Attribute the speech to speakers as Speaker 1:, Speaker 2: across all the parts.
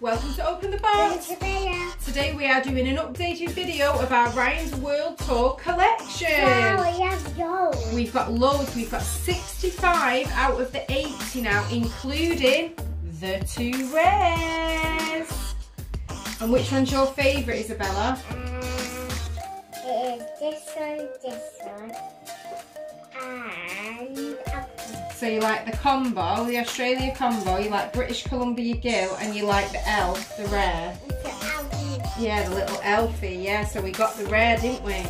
Speaker 1: Welcome to Open the Box.
Speaker 2: Today we are doing an updated video of our Ryan's World Tour collection.
Speaker 1: Wow, we
Speaker 2: We've got loads. We've got 65 out of the 80 now, including the two rares. And which one's your favourite, Isabella?
Speaker 1: Um, it is this one, this one.
Speaker 2: So you like the combo, the Australia combo, you like British Columbia Gil, and you like the elf, the rare.
Speaker 1: An.
Speaker 2: Yeah, the little elfie, yeah, so we got the rare, didn't we?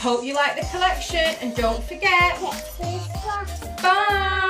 Speaker 2: Hope you like the collection, and don't forget,
Speaker 1: bye!